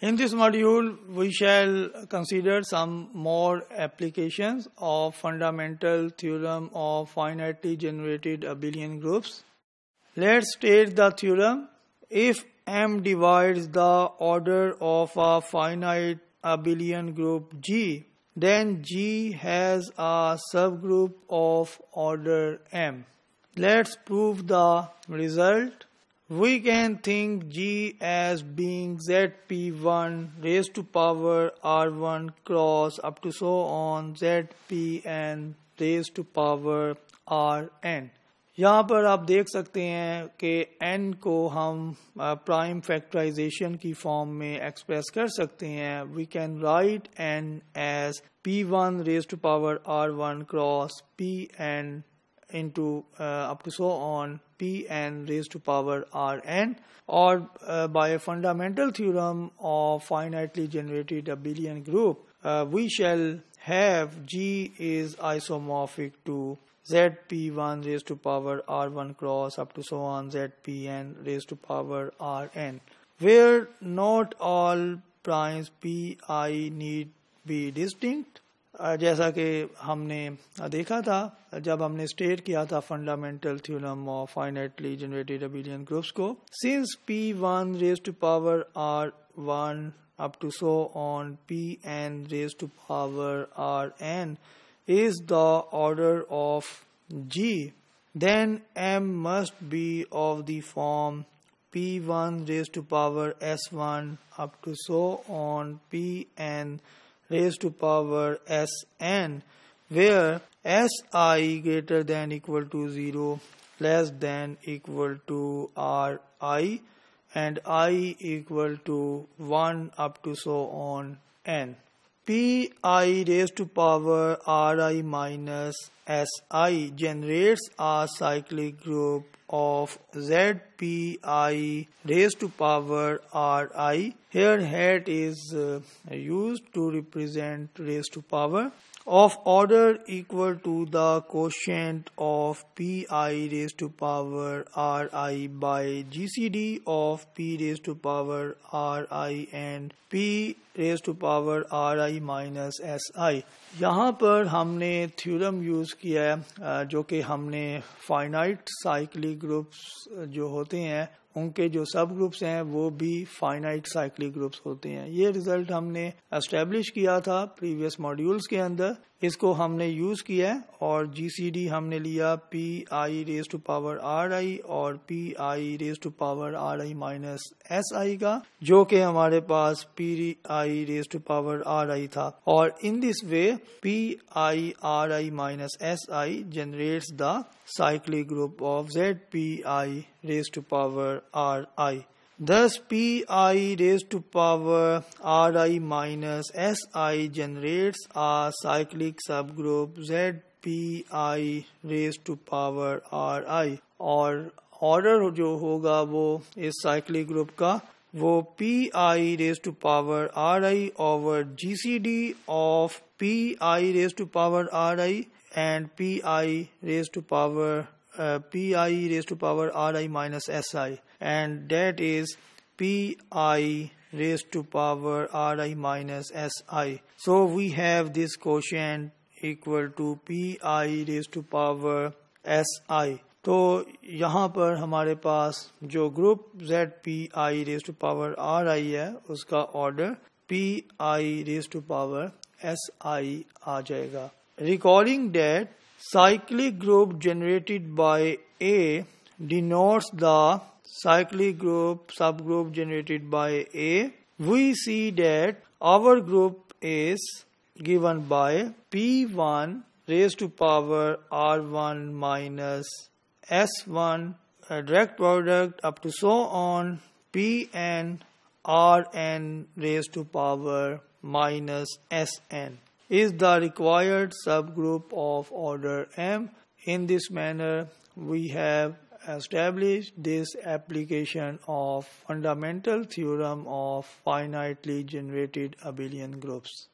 In this module, we shall consider some more applications of fundamental theorem of finitely generated abelian groups. Let's state the theorem. If M divides the order of a finite abelian group G, then G has a subgroup of order M. Let's prove the result. We can think G as being ZP1 raised to power R1 cross up to so on ZPN raised to power Rn. यहाँ पर आप देख सकते हैं कि n को हम prime factorisation की फॉर्म में एक्सप्रेस कर सकते हैं we can write n as p1 raise to power r1 cross pn into uh, up to so on Pn raised to power Rn or uh, by a fundamental theorem of finitely generated abelian group uh, we shall have G is isomorphic to Zp1 raised to power R1 cross up to so on Zpn raised to power Rn where not all primes Pi need be distinct जैसा कि हमने देखा था, जब हमने state किया था fundamental theorem of finitely generated abelian groups को since P one raise to power R one up to so on P N raise to power R N is the order of G then M must be of the form P one raise to power S one up to so on P N raised to power Sn where Si greater than equal to 0 less than equal to Ri and i equal to 1 up to so on n. Pi raised to power Ri minus Si generates a cyclic group of ZPi raised to power Ri. Here hat is uh, used to represent raised to power of order equal to the quotient of pi raised to power ri by gcd of p raised to power ri and p raised to power ri minus si यहाँ पर हमने theorem use किया है जो कि हमने finite cyclic groups जो होते हैं उनके जो सब ग्रुप्स हैं, वो भी फाइनाइट साइक्लिक ग्रुप्स होते हैं। ये रिज़ल्ट हमने एस्टेब्लिश किया था प्रीवियस मॉड्यूल्स के अंदर। इसको हमने यूज़ किया और जीसीडी हमने लिया P I raise to power R I और P I raise to power R I minus S I का, जो कि हमारे पास P I raise to power R I था और in this way P I R I minus S I generates the cyclic group of Z P I Zpi to power R Ri. Thus Pi raised to power Ri minus Si generates a cyclic subgroup Zpi raised to power Ri और order जो होगा वो इस cyclic group का वो P I raise to power R I over G C D of P I raise to power R I and pi raised to power uh, pi raised to power ri minus si and that is pi raised to power ri minus si so we have this quotient equal to pi raised to power si तो यहाँ पर हमारे पास जो group Z P I raise to power R I है उसका order P I raise to power S I आ जाएगा recording that cyclic group generated by A denotes the cyclic group subgroup generated by A, we see that our group is given by P1 raised to power R1 minus S1 a direct product up to so on Pn Rn raised to power minus Sn is the required subgroup of order M. In this manner, we have established this application of fundamental theorem of finitely generated abelian groups.